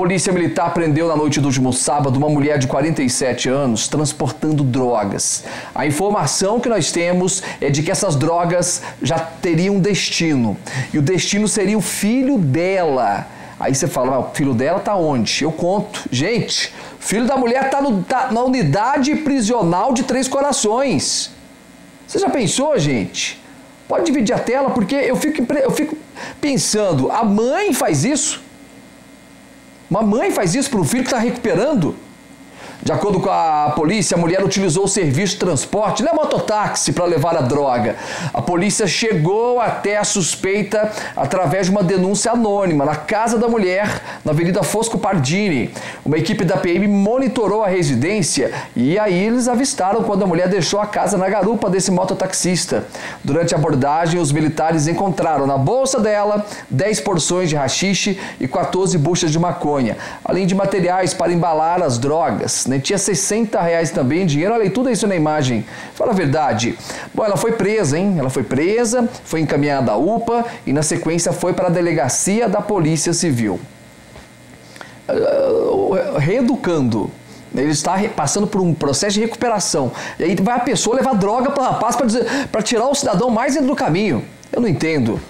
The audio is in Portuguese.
polícia militar prendeu na noite do último sábado uma mulher de 47 anos transportando drogas. A informação que nós temos é de que essas drogas já teriam destino. E o destino seria o filho dela. Aí você fala, o filho dela tá onde? Eu conto. Gente, filho da mulher tá, no, tá na unidade prisional de Três Corações. Você já pensou, gente? Pode dividir a tela, porque eu fico, eu fico pensando, a mãe faz isso? Uma mãe faz isso para um filho que está recuperando? De acordo com a polícia, a mulher utilizou o serviço de transporte, não é mototáxi, para levar a droga. A polícia chegou até a suspeita através de uma denúncia anônima na casa da mulher, na Avenida Fosco Pardini. Uma equipe da PM monitorou a residência e aí eles avistaram quando a mulher deixou a casa na garupa desse mototaxista. Durante a abordagem, os militares encontraram na bolsa dela 10 porções de rachixe e 14 buchas de maconha, além de materiais para embalar as drogas né? Tinha 60 reais também em dinheiro. Olha aí, tudo isso na imagem. Fala a verdade. Bom, ela foi presa, hein? Ela foi presa, foi encaminhada à UPA e na sequência foi para a delegacia da Polícia Civil. Uh, reeducando. Ele está passando por um processo de recuperação. E aí vai a pessoa levar droga para o rapaz para tirar o cidadão mais dentro do caminho. Eu não entendo.